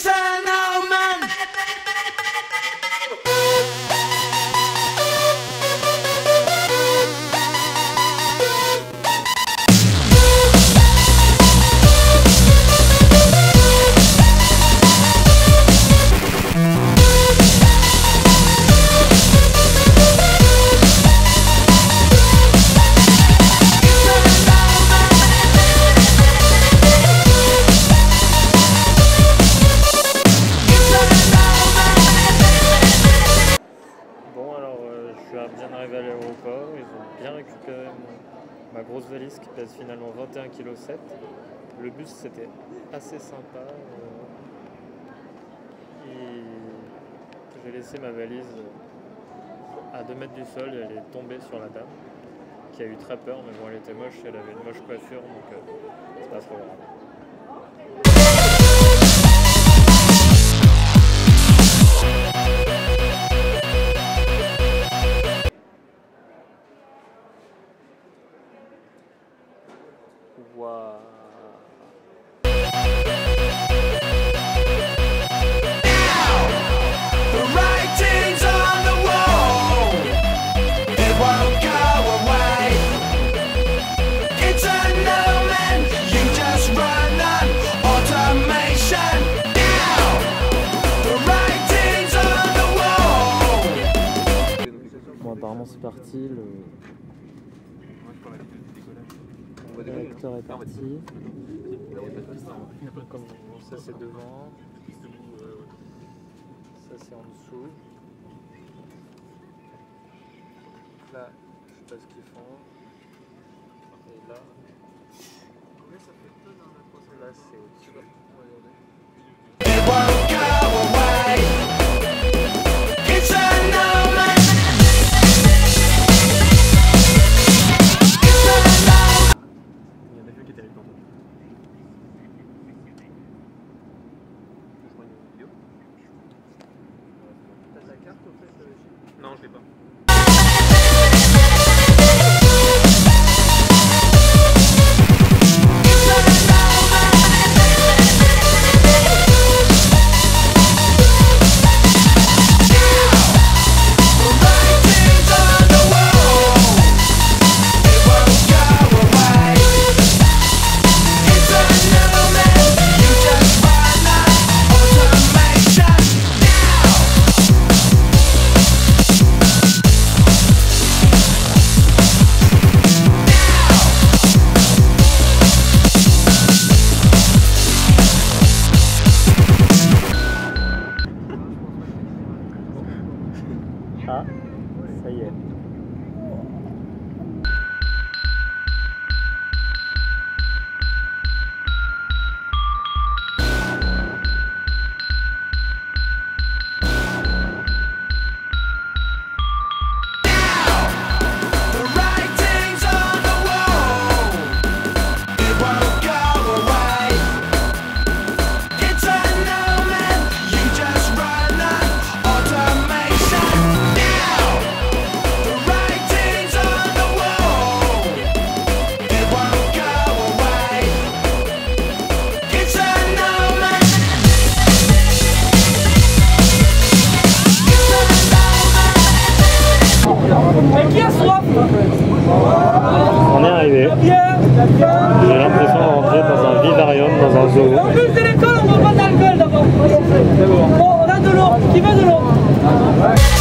It's enough. Euh, je suis bien arrivé à l'aéroport. Ils ont bien récupéré ma grosse valise qui pèse finalement 21,7 kg. Le bus c'était assez sympa. euh, et J'ai laissé ma valise à 2 mètres du sol et elle est tombée sur la dame qui a eu très peur. Mais bon, elle était moche, elle avait une moche coiffure donc euh, c'est pas trop grave. Bon, apparemment c'est parti. Le... le lecteur est parti. Comme ça c'est devant. Ça c'est en dessous. Là, je sais pas ce qu'ils font. Et là. Là c'est au-dessus. Non, je l'ai pas. 可以。On est arrivé. J'ai l'impression de dans un vivarium, dans un zoo. En plus de l'école, on ne pas d'alcool d'abord. Bon, on a de l'eau. Qui veut de l'eau?